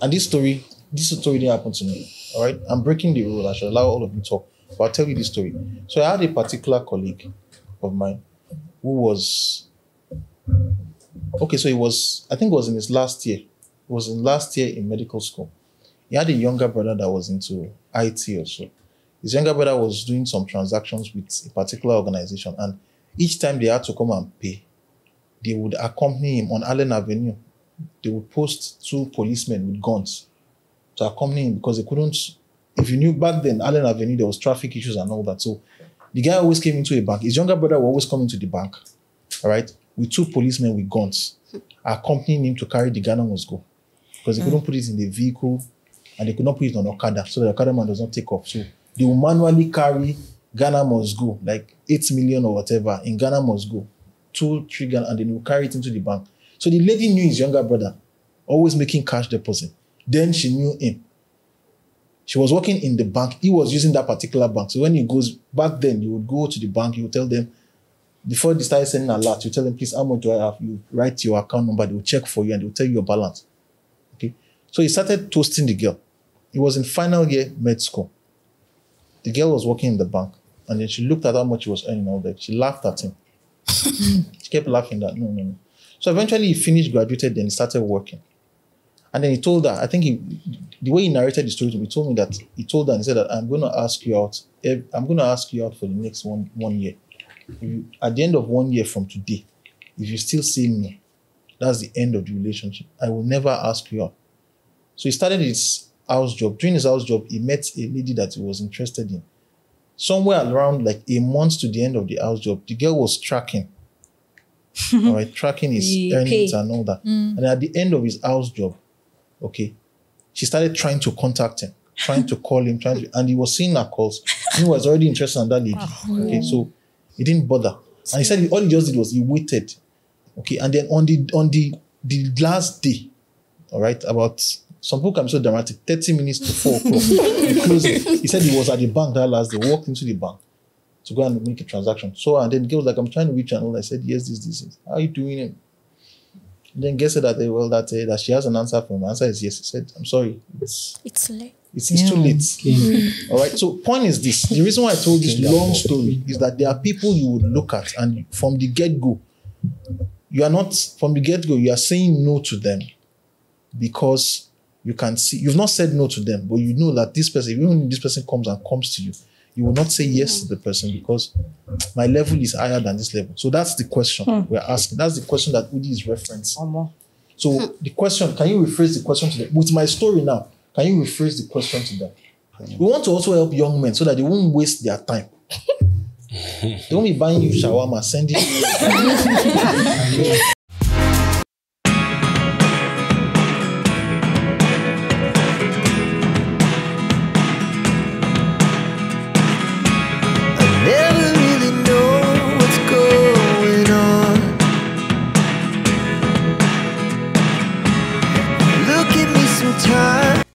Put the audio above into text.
And this story, this story didn't happen to me. All right, I'm breaking the rule. I should allow all of you talk, but I'll tell you this story. So I had a particular colleague of mine who was okay. So it was, I think, it was in his last year. It was in last year in medical school. He had a younger brother that was into IT also. His younger brother was doing some transactions with a particular organization, and each time they had to come and pay, they would accompany him on Allen Avenue. They would post two policemen with guns to accompany him because they couldn't. If you knew back then, Allen Avenue, there was traffic issues and all that. So the guy always came into a bank. His younger brother would always come into the bank, all right, with two policemen with guns, accompanying him to carry the Ghana must go. Because they hmm. couldn't put it in the vehicle and they could not put it on Okada, so the Okada man does not take off. So they will manually carry Ghana must go, like 8 million or whatever, in Ghana must go, two, three Ghana, and then he will carry it into the bank. So the lady knew his younger brother, always making cash deposit. Then she knew him. She was working in the bank. He was using that particular bank. So when he goes back then, you would go to the bank, you would tell them, before they started sending alert, you tell them, please, how much do I have? You write your account number, they will check for you and they will tell you your balance. Okay. So he started toasting the girl. He was in final year med school. The girl was working in the bank. And then she looked at how much he was earning all that. She laughed at him. she kept laughing that, no, no, no. So eventually he finished, graduated, then he started working. And then he told her, I think he, the way he narrated the story to me, he told me that he told her and he said that I'm going to ask you out. I'm going to ask you out for the next one one year. You, at the end of one year from today, if you still see me, that's the end of the relationship. I will never ask you out. So he started his house job. During his house job, he met a lady that he was interested in. Somewhere around like a month to the end of the house job, the girl was tracking. All right, tracking his earnings pay. and all that. Mm. And at the end of his house job, okay, she started trying to contact him, trying to call him, trying to, and he was seeing her calls. He was already interested in that lady. Ah, okay, so he didn't bother. And he said he- all he just did was he waited. Okay, and then on the on the the last day, all right, about some people can be so dramatic, 30 minutes to four o'clock. he. He said he was at the bank that last day, walked into the bank to go and make a transaction. So and then the girl was like, I'm trying to reach you and all. I said, Yes, this, this, this. How are you doing it? And then guess said that eh, well that uh, that she has an answer for him. The answer is yes. He said, I'm sorry. It's It's late. it's, it's too late. All right. So point is this: the reason why I told this long story is that there are people you would look at, and from the get go, you are not from the get go. You are saying no to them because you can see you've not said no to them, but you know that this person, even when this person comes and comes to you, you will not say yes hmm. to the person because my level is higher than this level. So that's the question hmm. we're asking. That's the question that Udi is referencing. So hmm. the question, can you rephrase the question to them? With my story now, can you rephrase the question to them? We want to also help young men so that they won't waste their time. they won't be buying you shawarma, sending you